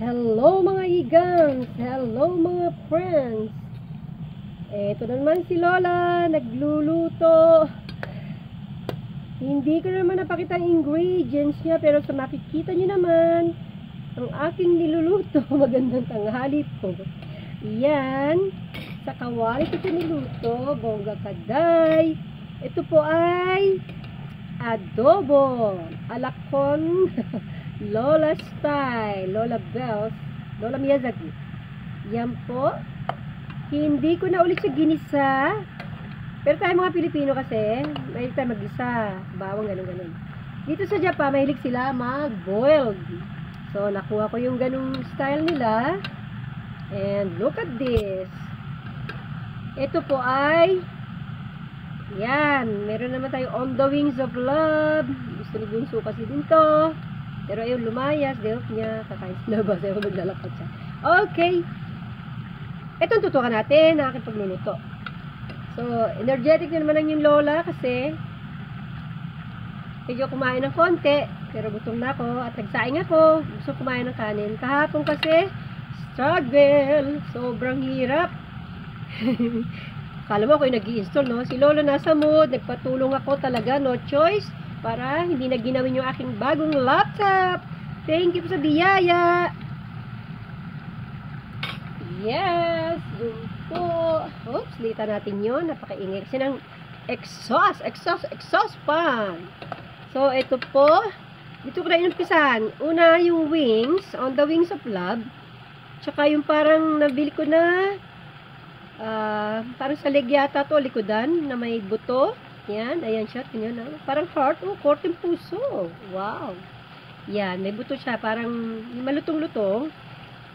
Hello mga igans! Hello mga friends! Eto na naman si Lola, nagluluto. Hindi ko naman napakita ang ingredients niya, pero sa makikita niyo naman, ang aking niluluto, magandang tanghali po. Yan, sa kawali ko niluto, bongga kaday. Ito po ay adobo, alakon, Lola style, Lola Bells, Lola Miyazaki. Yan po. Hindi ko na ulit siya ginisa. Pero tayo mga Pilipino kasi, mahilig tayo mag-isa. Bawang, ganun, ganun. Dito sa Japan, mahilig sila mag-boiled. So, nakuha ko yung ganung style nila. And look at this. Ito po ay yan, meron naman tayo on the wings of love. Gusto ni Bunso kasi din to. Pero ayun, lumayas, delf niya, kakain sa labas, ayaw maglalakad siya. Okay. Ito ang tutukan natin na aking pagluluto. So, energetic na naman ang yung lola kasi medyo kumain ng konti, pero gutom na ako at nagsaing ako. Gusto kumain ng kanin. Kahapon kasi, struggle. Sobrang hirap. Kala mo ako yung nag install no? Si Lolo nasa mood, nagpatulong ako talaga, no choice, para hindi na ginawin yung aking bagong laptop. Thank you sa biyaya. Yes, yun po. Oops, lita natin yun. Napakaingay kasi ng exhaust, exhaust, exhaust fan. So, ito po. Dito ko na inumpisan. Una, yung wings, on the wings of love. Tsaka yung parang nabili ko na uh, parang sa leg yata to, likodan, na may buto. Yan, ayan siya, tingnan na. Parang heart, oh, korteng puso. Wow. Yan, may buto siya, parang malutong-lutong.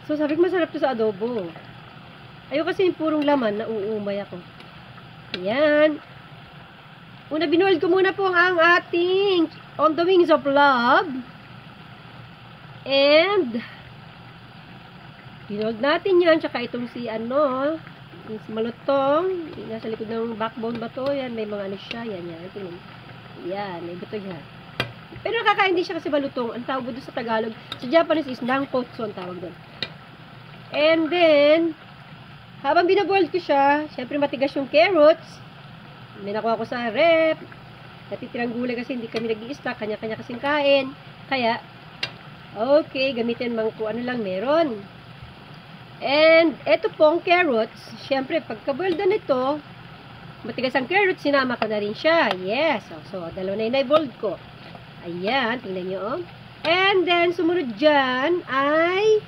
So, sabi ko masarap to sa adobo. Ayoko kasi yung purong laman, nauumay ako. Yan. Una, binuwald ko muna po ang ating On the Wings of Love. And, binuwald natin yan, tsaka itong si ano, si malutong, nasa likod ng backbone ba to? Yan, may mga ano siya, yan, yan. Tingnan. Yan, may buto yan. Pero nakakain din siya kasi malutong. Ang tawag doon sa Tagalog, sa Japanese is nangkotsu ang tawag doon. And then, habang binaboiled ko siya, syempre matigas yung carrots. May nakuha ko sa rep. Natitirang gulay kasi hindi kami nag i Kanya-kanya kasing kain. Kaya, okay, gamitin mang kung ano lang meron. And, eto pong carrots, syempre, pagka-boiled na nito, matigas ang carrots, sinama ko na rin siya. Yes. So, so dalawa na yung ko. Ayan, tingnan nyo, oh. And then, sumunod dyan ay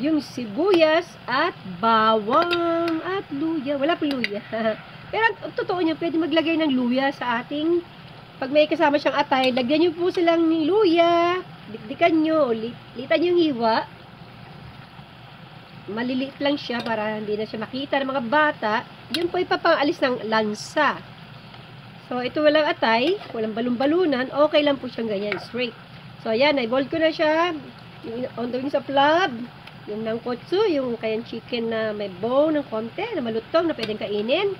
yung sibuyas at bawang at luya. Wala pa luya. Pero totoo niya, pwede maglagay ng luya sa ating, pag may kasama siyang atay, lagyan niyo po silang luya, dikdikan niyo, lit, litan yung hiwa. Maliliit lang siya para hindi na siya makita ng mga bata. Yun po ipapangalis ng lansa. So, ito walang atay, walang balon-balunan, okay lang po siyang ganyan, straight. So, ayan, i-bold ko na siya. On the wings of love. Yung nangkotsu, yung kayang chicken na may bone ng konti, na malutong, na pwedeng kainin.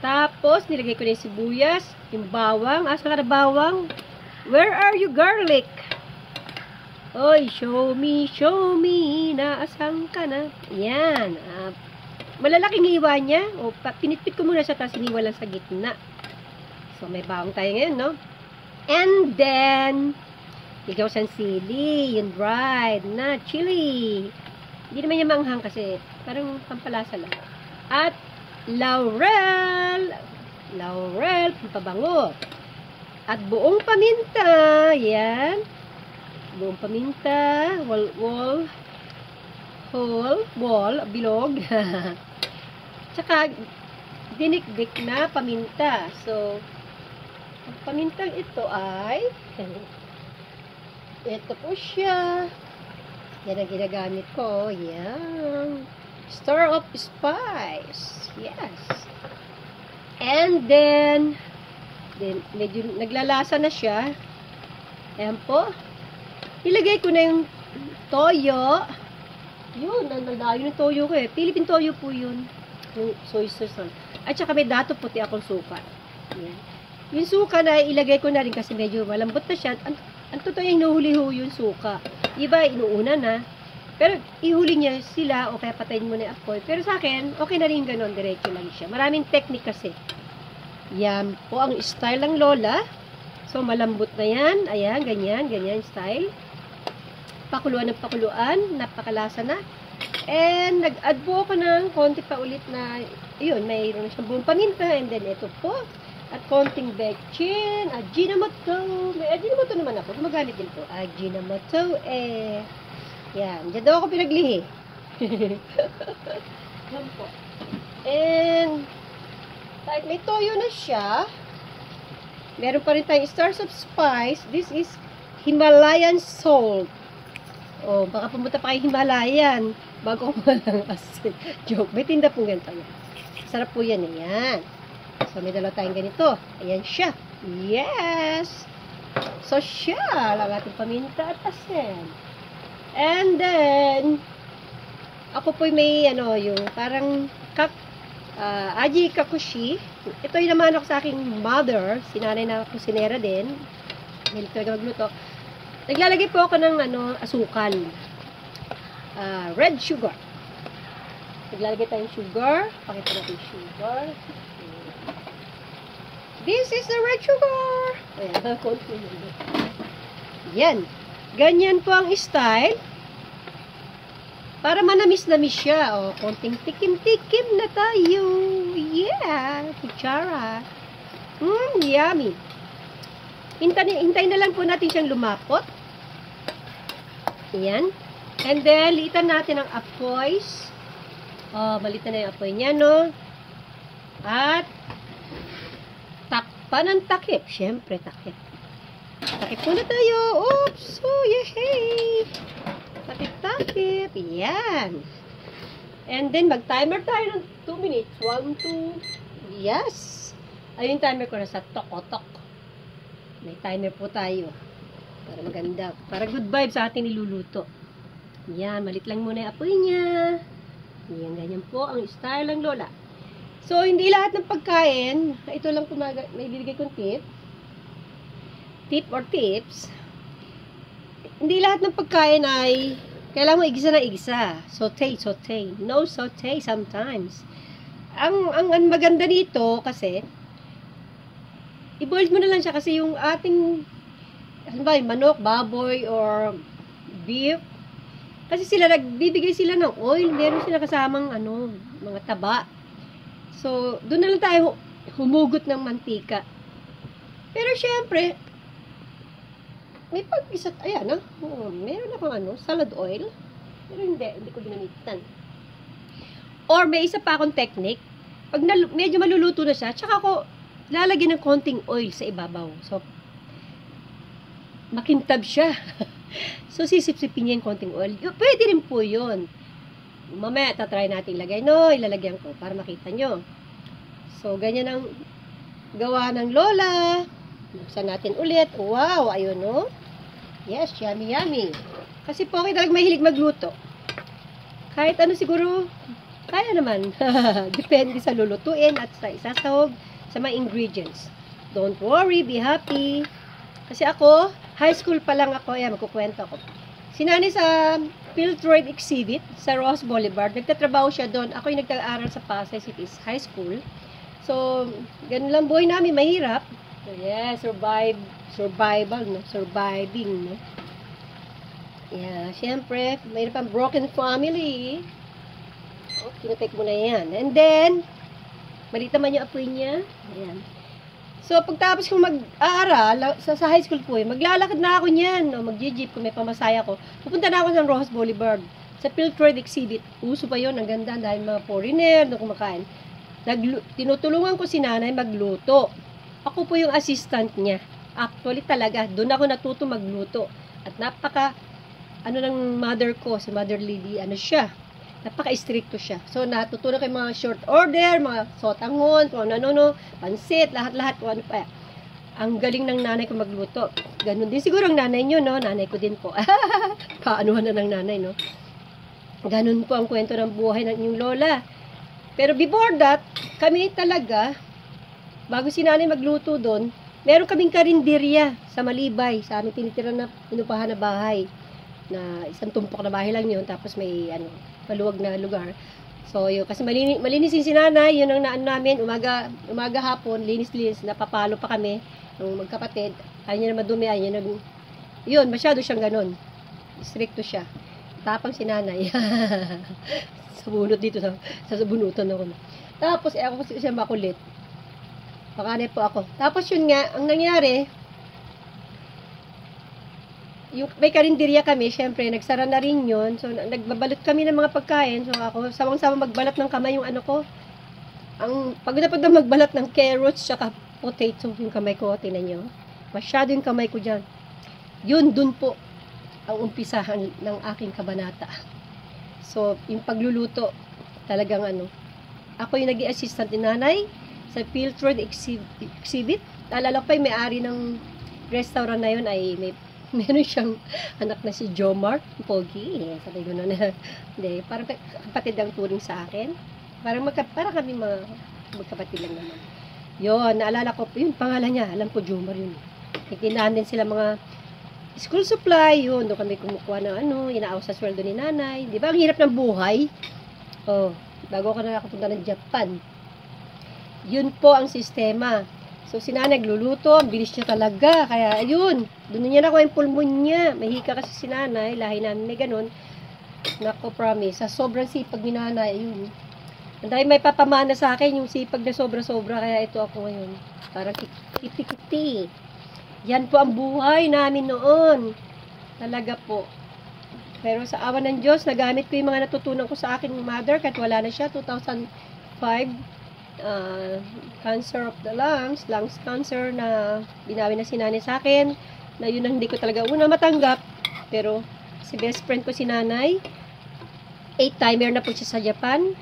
Tapos, nilagay ko na yung sibuyas, yung bawang. Ka na bawang? Where are you, garlic? Oy, show me, show me, naasan ka na? Yan. Uh, malalaking hiwa niya. O, pinitpit ko muna siya, tapos iniwa lang sa gitna. So, may bawang tayo ngayon, no? And then, Ikaw sa sili, yung dried na chili. Hindi naman yung manghang kasi parang pampalasa lang. At laurel. Laurel, pampabango. At buong paminta. Yan. Buong paminta. Wall, wall. Whole, wall, bilog. Tsaka, dinikdik na paminta. So, ang pamintang ito ay ito po siya. Yan ang ginagamit ko. Yan. Stir of spice. Yes. And then, then medyo naglalasa na siya. Ayan po. Ilagay ko na yung toyo. Yun, nagdayo ng toyo ko eh. Philippine toyo po yun. Yung soy sauce. At saka may dato puti akong suka. Yan. Yung suka na ilagay ko na rin kasi medyo malambot na siya. Ang, ang totoo yung nahuliho yung suka. Iba, inuuna na. Pero ihuli niya sila o kaya patayin mo na yung. Pero sa akin, okay na rin ganun. Diretso lang siya. Maraming technique kasi. Yan po ang style ng lola. So, malambot na yan. Ayan, ganyan, ganyan style. Pakuluan ng pakuluan. Napakalasa na. And, nag-add po ako ng konti pa ulit na, yun, mayroon siyang buong paminta. And then, ito po. At konting bechin. Ajinomoto. May ajinomoto naman ako. Gumagamit din po. Ajinomoto. Eh, yan. Diyan daw ako pinaglihi. Yan po. And, kahit may toyo na siya, meron pa rin tayong stars of spice. This is Himalayan salt. Oh, baka pumunta pa kay Himalayan bago kumalang asin. Joke. May tinda pong ganito. Yan. Sarap po yan. Ayan. So, may dalawa tayong ganito. Ayan siya. Yes! So, siya. Lang ating paminta at asin. And then, ako po may, ano, yung parang kak, uh, aji kakushi. Ito yung naman ako sa aking mother. Sinanay na kusinera din. Hindi talaga magluto. Naglalagay po ako ng, ano, asukal. Uh, red sugar. Naglalagay tayong sugar. Pakita natin sugar. This is the red sugar. Ayan, konti. Yan. Ganyan po ang style. Para manamis-namis siya. O, konting tikim-tikim na tayo. Yeah, kutsara. Mmm, yummy. Hintay, hintay na lang po natin siyang lumapot. Ayan. And then, liitan natin ang apoys. Oh, malitan na yung apoy niya, no? At, takpan ng takip. Siyempre, takip. Takip muna tayo. Oops! Oh, yehey! Takip-takip. Yan. And then, mag-timer tayo ng 2 minutes. 1, 2. Yes! Ayun timer ko na sa tok-tok. May timer po tayo. Para maganda. Para good vibe sa ating niluluto. Yan. Malit lang muna yung apoy niya. Yan. Ganyan po ang style ng lola. So, hindi lahat ng pagkain, ito lang po may bibigay kong tip. Tip or tips. Hindi lahat ng pagkain ay kailangan mo igisa na igisa. Saute, saute. No saute sometimes. Ang, ang, ang maganda dito kasi, i-boil mo na lang siya kasi yung ating, ano ba, manok, baboy, or beef, kasi sila, nagbibigay sila ng oil, meron sila kasamang, ano, mga taba. So, doon na lang tayo humugot ng mantika. Pero syempre, may pag-isa, ayan, ah, oh, meron akong ano, salad oil. Pero hindi, hindi ko ginamitan. Or may isa pa akong technique. Pag na, medyo maluluto na siya, tsaka ako lalagyan ng konting oil sa ibabaw. So, makintab siya. so, sisip-sipin niya yung konting oil. Pwede rin po yun. Mamaya, tatry natin ilagay. No, ilalagyan ko para makita nyo. So, ganyan ang gawa ng lola. Buksan natin ulit. Wow, ayun no. Yes, yummy, yummy. Kasi po, kita talagang mahilig magluto. Kahit ano siguro, kaya naman. Depende sa lulutuin at sa isasahog sa mga ingredients. Don't worry, be happy. Kasi ako, high school pa lang ako, yan, magkukwento ako. Sinani sa trade exhibit sa Ross Boulevard. Nagtatrabaho siya doon. Ako yung nagtag-aral sa Pasay City High School. So, ganun lang buhay namin, mahirap. So, yeah, survive, survival, no? Surviving, no? Yeah, syempre, mayroon pang broken family. Oh, kinatake mo na yan. And then, malita man yung apoy niya. Ayan. So, pagtapos kong mag-aaral, sa, sa high school po eh, maglalakad na ako niyan, no? mag-jeep kung may pamasaya ko. Pupunta na ako sa Rojas Boulevard, sa Field Trade Exhibit. Uso pa yon ang ganda dahil mga foreigner na kumakain. Naglu- tinutulungan ko si nanay magluto. Ako po yung assistant niya. Actually talaga, doon ako natuto magluto. At napaka, ano ng mother ko, si Mother Lily, ano siya, napaka-stricto siya. So, natutunan yung mga short order, mga sotanghon, kung ano-ano, pansit, lahat-lahat, kung ano pa. Ang galing ng nanay ko magluto. Ganun din siguro ang nanay nyo, no? Nanay ko din po. Kaanuhan na ng nanay, no? Ganun po ang kwento ng buhay ng inyong lola. Pero before that, kami talaga, bago si nanay magluto doon, meron kaming karinderya sa Malibay, sa aming tinitira na inupahan na bahay. Na isang tumpok na bahay lang yun, tapos may ano, maluwag na lugar. So, yun, kasi malinis, malinis yung sinanay, yun ang naan namin, umaga, umaga hapon, linis-linis, napapalo pa kami, ng magkapatid, ayaw niya na madumi, ayaw niya na, yun, masyado siyang ganun. Stricto siya. Tapang sinanay. sa bunot dito, sa, sa bunutan ako. Tapos, eh, ako siya makulit. Pakanay po ako. Tapos yun nga, ang nangyari, yung may karinderya kami, syempre, nagsara na rin yun. So, na- nagbabalot kami ng mga pagkain. So, ako, sawang-sawang magbalat ng kamay yung ano ko. Ang, pag dapat na magbalat ng carrots, tsaka potato, yung kamay ko, tinan nyo. Masyado yung kamay ko dyan. Yun, dun po, ang umpisahan ng aking kabanata. So, yung pagluluto, talagang ano, ako yung nag assistant ni nanay sa exhib- exhibit. Alala ko pa may-ari ng restaurant na yun ay may meron siyang anak na si Jomar Pogi. Sabi ko na hindi, parang ka- kapatid ang turing sa akin. Parang, magka, parang kami mga magkapatid lang naman. Yun, naalala ko, yun pangalan niya, alam ko Jomar yun. Itindahan din sila mga school supply, yun, doon kami kumukuha ng ano, inaaw sa sweldo ni nanay. Di ba, ang hirap ng buhay. Oh, bago ako nakapunta ng Japan. Yun po ang sistema. So, si nanay nagluluto, bilis niya talaga. Kaya, ayun, doon niya nakuha yung pulmonya. May hika kasi si nanay, lahi namin may ganun. Nako, promise. Sa sobrang sipag ni nanay, ayun. Ang dahil may papamana sa akin, yung sipag na sobra-sobra. Kaya ito ako ngayon. Parang kiti-kiti. Yan po ang buhay namin noon. Talaga po. Pero sa awa ng Diyos, nagamit ko yung mga natutunan ko sa akin mother kahit wala na siya, 2005 uh, cancer of the lungs, lungs cancer na binawi na si nanay sa akin, na yun ang hindi ko talaga una matanggap. Pero si best friend ko si nanay, 8 timer na po siya sa Japan.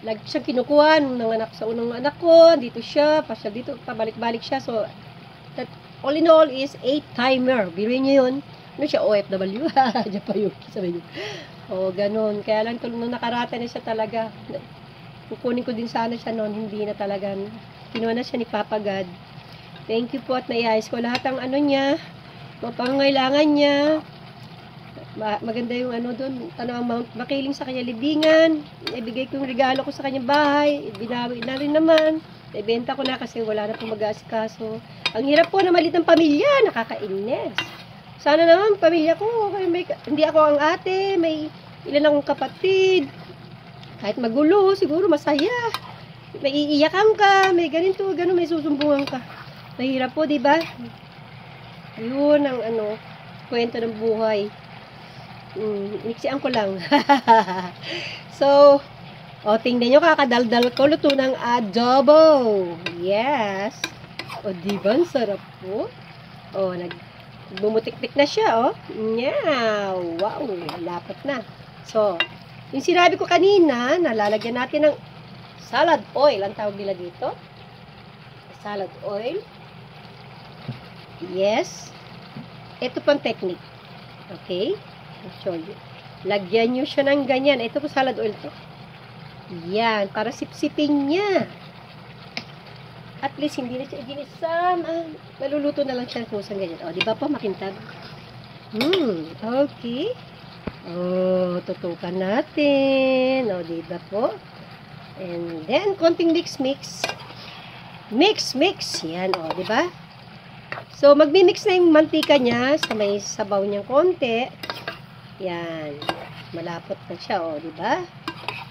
Lagi siyang kinukuha nung nanganak sa unang anak ko, dito siya, pa siya dito, pabalik-balik siya. So, that, all in all is 8 timer. Biruin niyo yun. Ano siya, OFW? Japayuki, sabi niyo. O, ganun. Kaya lang, tul- nung nakarata na siya talaga, kukunin ko din sana siya noon, hindi na talaga, kinuha na siya ni Papa God. Thank you po at naiayos ko lahat ang ano niya, mga pangangailangan niya. Ma- maganda yung ano doon, ang Mount Makiling sa kanya libingan. Ibigay ko yung regalo ko sa kanyang bahay. Binawi na rin naman. Ibenta ko na kasi wala na pong mag-aasikaso. Ang hirap po na malit ng pamilya, nakakainis. Sana naman pamilya ko, may, hindi ako ang ate, may ilan akong kapatid. Kahit magulo, siguro masaya. May iiyakan ka, may ganito, ganun, may susumbungan ka. Mahirap po, di ba? Yun ang ano, kwento ng buhay. Mm, mixian ko lang. so, o tingnan nyo, kakadaldal ko, luto ng adobo. Yes. O, di ba? Sarap po. O, nag, bumutik-tik na siya, oh. Yeah. Wow, lapat na. So, yung sinabi ko kanina, nalalagyan natin ng salad oil. Ang tawag nila dito? Salad oil. Yes. Ito pang technique. Okay? I'll show you. Lagyan nyo siya ng ganyan. Ito po salad oil to. Yan. Para sipsipin niya. At least, hindi na siya ginisa. Ah, Maluluto na lang siya kung saan ganyan. O, di ba po makintab? Hmm. Okay. Oh, tutukan natin. O, di ba po? And then, konting mix-mix. Mix-mix. Yan, o, di ba? So, magmi-mix na yung mantika niya sa may sabaw niyang konti. Yan. Malapot na siya, o, di ba?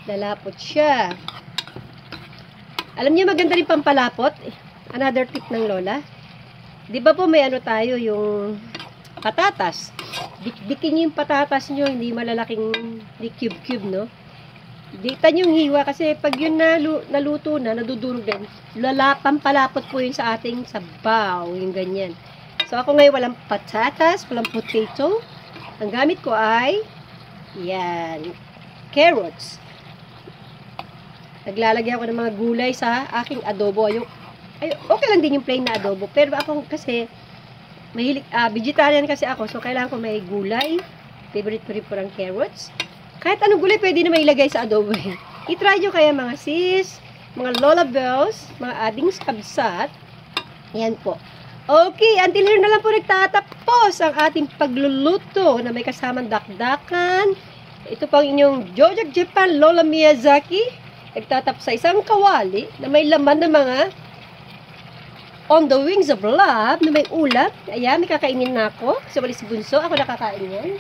Lalapot siya. Alam niyo maganda rin pampalapot. Another tip ng lola. Di ba po may ano tayo, yung patatas. Dik-dikin niyo yung patatas niyo, hindi malalaking, hindi cube-cube, no? Diktan yung hiwa kasi pag yun nalu, naluto na, nadudurog din, lalapang palapot po yun sa ating sabaw, yung ganyan. So ako ngayon walang patatas, walang potato. Ang gamit ko ay, yan, carrots. Naglalagay ako ng mga gulay sa aking adobo. Ay, ay, okay lang din yung plain na adobo. Pero ako kasi, mahilig, ah, vegetarian kasi ako, so kailangan ko may gulay. Favorite ko rin po ang carrots. Kahit anong gulay pwede na mailagay sa adobo. I-try nyo kaya mga sis, mga lola bells, mga adings kabsat. Yan po. Okay, until here na lang po nagtatapos ang ating pagluluto na may kasamang dakdakan. Ito po ang inyong Jojak Japan Lola Miyazaki. Nagtatapos sa isang kawali na may laman ng mga On the Wings of Love na may ulam. Ayan, may kakainin na ako. Kasi wali si Bunso, ako nakakain yan.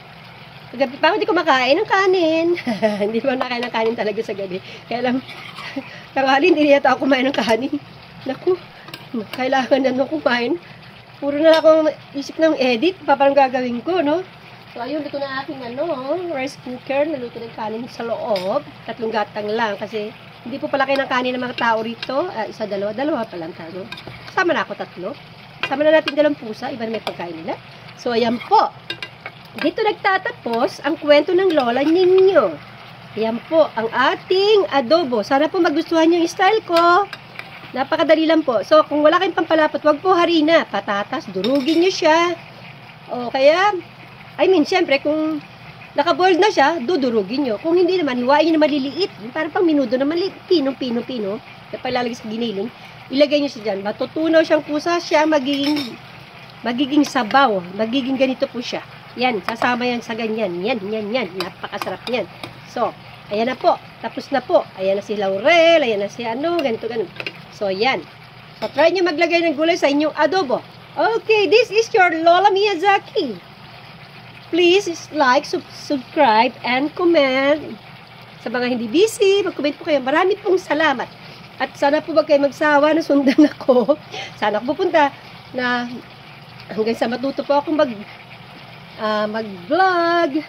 Kagabi pa ako hindi ko makain ng kanin. hindi ko nakain ng kanin talaga sa gabi. Kaya lang, tanghali hindi yata ako kumain ng kanin. Naku, kailangan na nung kumain. Puro na akong isip ng edit, pa gagawin ko, no? So, ayun, luto na aking ano, rice cooker, naluto ng kanin sa loob. Tatlong gatang lang kasi hindi po pala kayo ng kanin ng mga tao rito. Ah, isa, dalawa, dalawa pa lang tao. Sama na ako tatlo. Sama na natin dalawang pusa, iba na may pagkain nila. So, ayan po. Dito nagtatapos ang kwento ng lola ninyo. Ayan po, ang ating adobo. Sana po magustuhan yung style ko. Napakadali lang po. So, kung wala kayong pampalapot, wag po harina. Patatas, durugin nyo siya. O, kaya, I mean, syempre, kung nakaboiled na siya, dudurugin nyo. Kung hindi naman, hiwain nyo na maliliit. Parang pang minudo na maliit. Pino, pino, pino. Na palalagay sa giniling. Ilagay nyo siya dyan. Matutunaw siyang kusa siya, magiging, magiging sabaw. Magiging ganito po siya. Yan, sasama yan sa ganyan. Yan, yan, yan. Napakasarap yan. So, ayan na po. Tapos na po. Ayan na si Laurel. Ayan na si ano, ganito, ganito. So, yan. So, try nyo maglagay ng gulay sa inyong adobo. Okay, this is your Lola Miyazaki. Please like, sub subscribe, and comment. Sa mga hindi busy, mag-comment po kayo. Marami pong salamat. At sana po wag kayo magsawa na sundan ako. Sana ako pupunta na hanggang sa matuto po akong mag uh, mag-vlog.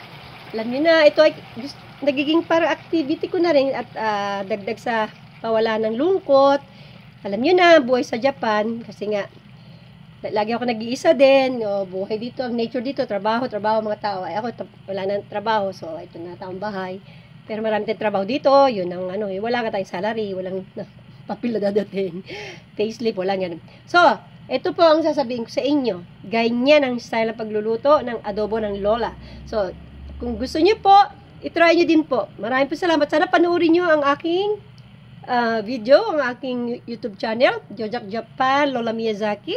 Alam niyo na, ito ay just, nagiging para activity ko na rin at uh, dagdag sa pawala ng lungkot alam nyo na, buhay sa Japan, kasi nga, lagi ako nag-iisa din, o, buhay dito, ang nature dito, trabaho, trabaho mga tao. Ay ako, wala nang trabaho, so ito na taong bahay. Pero marami tayong trabaho dito, yun ang ano, eh, wala ka tayong salary, walang na, papel na dadating. Payslip, wala yan. So, ito po ang sasabihin ko sa inyo. Ganyan ang style ng pagluluto ng adobo ng Lola. So, kung gusto niyo po, itry niyo din po. Maraming po salamat. Sana panoorin niyo ang aking uh, video ang aking YouTube channel, Jojak Japan, Lola Miyazaki.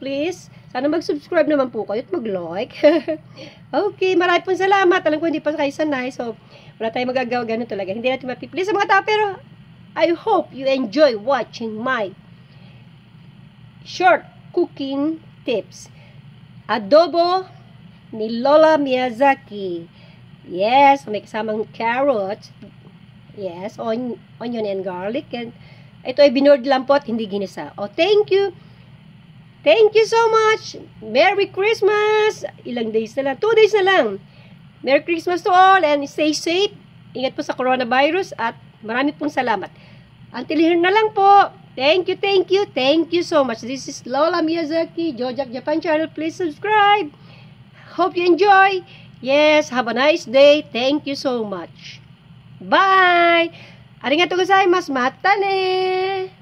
Please, sana mag-subscribe naman po kayo at mag-like. okay, marami pong salamat. Alam ko hindi pa kayo sanay, so wala tayong magagawa ganun talaga. Hindi natin mapipili sa mga tao, pero I hope you enjoy watching my short cooking tips. Adobo ni Lola Miyazaki. Yes, may kasamang carrot, Yes, on, onion and garlic. And ito ay binord lang po at hindi ginisa. Oh, thank you. Thank you so much. Merry Christmas. Ilang days na lang? Two days na lang. Merry Christmas to all and stay safe. Ingat po sa coronavirus at marami pong salamat. Until here na lang po. Thank you, thank you, thank you so much. This is Lola Miyazaki, Jojak Japan channel. Please subscribe. Hope you enjoy. Yes, have a nice day. Thank you so much. Bye! Arigatou gozaimasu. Mata ne!